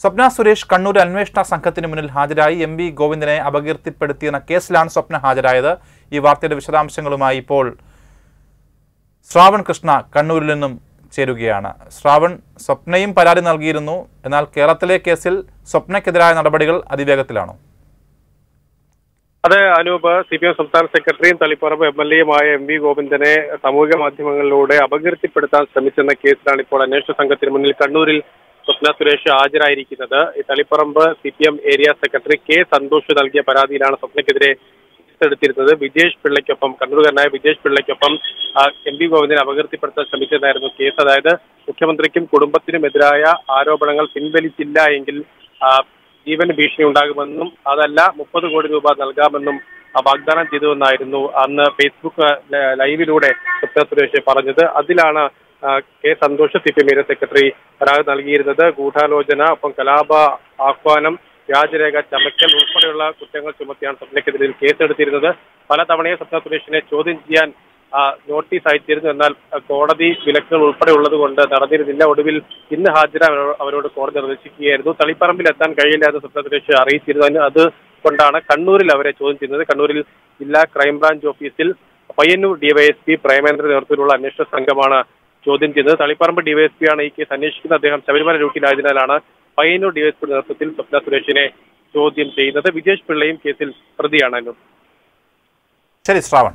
സ്വപ്ന സുരേഷ് കണ്ണൂർ അന്വേഷണ സംഘത്തിന് മുന്നിൽ ഹാജരായി. എം വി ഗോവിന്ദനെ അപകീർത്തിപ്പെടുത്തിയെന്ന കേസിലാണ് സ്വപ്ന ഹാജരായത്. ഈ വാർത്തയുടെ വിശദാംശങ്ങളുമായി ഇപ്പോൾ ശ്രാവൺ കൃഷ്ണ കണ്ണൂരിൽ നിന്നും ചേരുകയാണ്. ശ്രാവൺ സ്വപ്നയും പരാതി നൽകിയിരുന്നു. എന്നാൽ കേരളത്തിലെ കേസിൽ സ്വപ്നക്കെതിരായ നടപടികൾ അതിവേഗത്തിലാണോ? അതെ അനൂപ് സി പി എം സംസ്ഥാന സെക്രട്ടറിയും തളിപ്പറമ്പ് എം എൽ എയുമായ എം വി ഗോവിന്ദനെ സാമൂഹിക മാധ്യമങ്ങളിലൂടെ അപകീർത്തിപ്പെടുത്താൻ ശ്രമിച്ചെന്ന കേസിലാണ് ഇപ്പോൾ അന്വേഷണ സംഘത്തിന് മുന്നിൽ കണ്ണൂരിൽ Swapna Suresh ഹാജരായിരിക്കുന്നത്. Taliparamba C P M area secretary K Santhosh നൽകിയ പരാതിയിലാണ് സ്വപ്നയ്ക്കെതിരെ കേസെടുത്തിരുന്നത് വിജേഷ് പിള്ളയ്ക്കൊപ്പം കണ്ണൂരുകാരനായ വിജേഷ് പിള്ളയ്ക്കൊപ്പം എം പി ഗോവിന്ദനെ അപകീർത്തിപ്പെടുത്താൻ ശ്രമിച്ചതായിരുന്നു കേസ്. അതായത് മുഖ്യമന്ത്രിക്കും കുടുംബത്തിനുമെതിരായ ആരോപണങ്ങൾ പിൻവലിച്ചില്ല എങ്കിൽ ജീവന് ഭീഷണി ഉണ്ടാകുമെന്നും അതല്ല മുപ്പത് കോടി രൂപ നൽകാമെന്നും വാഗ്ദാനം ചെയ്തുവെന്നായിരുന്നു അന്ന് ഫേസ്ബുക്ക് ലൈവിലൂടെ സ്വപ്ന സുരേഷ് പറഞ്ഞത്. അതിലാണ് K Santhosh C P M area secretary പരാതി നൽകിയിരുന്നത്. ഗൂഢാലോചന ഒപ്പം കലാപ ആഹ്വാനം വ്യാജരേഖ ചമയ്ക്കൽ ഉൾപ്പെടെയുള്ള കുറ്റങ്ങൾ ചുമത്തിയാണ് സ്വപ്നയ്ക്കെതിരെ കേസെടുത്തിരുന്നത്. പലതവണയും സ്വപ്ന സുരേഷിനെ ചോദ്യം ചെയ്യാൻ നോട്ടീസ് അയച്ചിരുന്നു. എന്നാൽ കോടതി വിലക്കുകൾ ഉൾപ്പെടെ ഉള്ളത് കൊണ്ട് നടന്നിരുന്നില്ല. ഒടുവിൽ ഇന്ന് അവരോ- അവരോട് കോടതി നിർദ്ദേശിക്കുകയായിരുന്നു. തളിപ്പറമ്പിൽ എത്താൻ കഴിയില്ല എന്ന് സ്വപ്ന സുരേഷ് അറിയിച്ചിരുന്നു. അത് കൊണ്ടാണ് കണ്ണൂരിൽ അവരെ ചോദ്യം ചെയ്യുന്നത്. കണ്ണൂരിൽ ജില്ലാ ക്രൈംബ്രാഞ്ച് ഓഫീസിൽ പയ്യന്നൂർ ഡിവൈഎസ്പി പ്രേമേന്ദ്ര നേതൃത്വത്തിലുള്ള അന്വേഷണ സംഘമാണ് ചോദ്യം ചെയ്തത്. തളിപ്പറമ്പ് ഡിവൈഎസ്പിയാണ് ഈ കേസ് അന്വേഷിക്കുന്ന അദ്ദേഹം ശബരിമല ഡ്യൂട്ടിയിലായതിനാലാണ് പയ്യന്നൂർ ഡിവൈഎസ്പിയുടെ നേതൃത്വത്തിൽ സ്വപ്ന സുരേഷിനെ ചോദ്യം ചെയ്യുന്നത്. വിജേഷ് പിള്ളയും കേസിൽ പ്രതിയാണ് അനു ശരി ശ്രാവൺ.